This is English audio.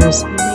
listeners.